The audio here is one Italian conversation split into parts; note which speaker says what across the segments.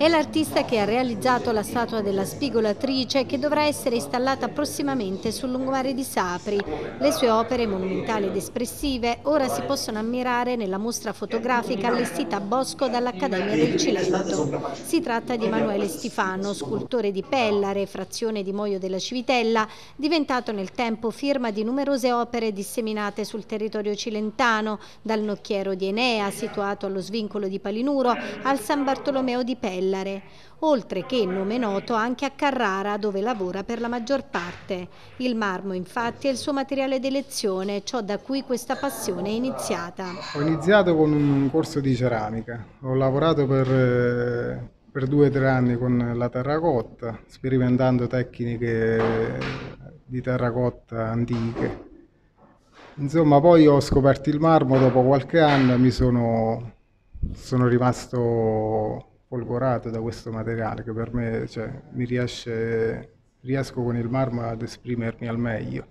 Speaker 1: È l'artista che ha realizzato la statua della spigolatrice che dovrà essere installata prossimamente sul lungomare di Sapri. Le sue opere monumentali ed espressive ora si possono ammirare nella mostra fotografica allestita a Bosco dall'Accademia del Cilento. Si tratta di Emanuele Stifano, scultore di Pellare, frazione di Moio della Civitella, diventato nel tempo firma di numerose opere disseminate sul territorio cilentano, dal Nocchiero di Enea, situato allo svincolo di Palinuro, al San Bartolomeo di Pellare Bellare, oltre che nome noto anche a Carrara dove lavora per la maggior parte. Il marmo infatti è il suo materiale d'elezione, ciò da cui questa passione è iniziata.
Speaker 2: Ho iniziato con un corso di ceramica, ho lavorato per, eh, per due o tre anni con la terracotta, sperimentando tecniche di terracotta antiche. Insomma, poi ho scoperto il marmo dopo qualche anno mi sono, sono rimasto folgorato da questo materiale che per me cioè, mi riesce, riesco con il marmo ad esprimermi al meglio.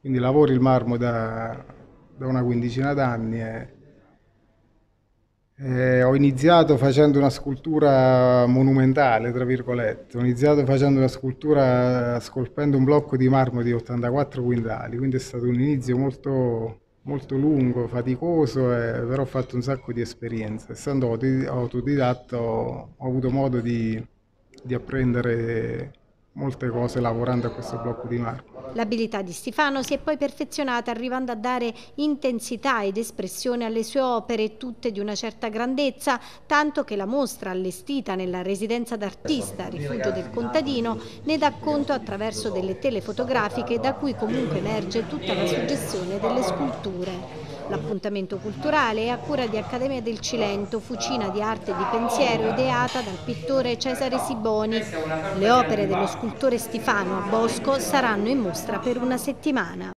Speaker 2: Quindi lavoro il marmo da, da una quindicina d'anni e, e ho iniziato facendo una scultura monumentale, tra virgolette. Ho iniziato facendo una scultura scolpendo un blocco di marmo di 84 quintali, quindi è stato un inizio molto molto lungo, faticoso, eh, però ho fatto un sacco di esperienze. Essendo autodidatta ho, avuto modo di, di apprendere molte cose lavorando a questo blocco di marmo.
Speaker 1: L'abilità di Stefano si è poi perfezionata arrivando a dare intensità ed espressione alle sue opere, tutte di una certa grandezza, tanto che la mostra allestita nella residenza d'artista, rifugio del contadino, ne dà conto attraverso delle telefotografiche da cui comunque emerge tutta la suggestione delle sculture. L'appuntamento culturale è a cura di Accademia del Cilento, fucina di arte e di pensiero ideata dal pittore Cesare Siboni. Le opere dello scultore Stifano a Bosco saranno in mostra per una settimana.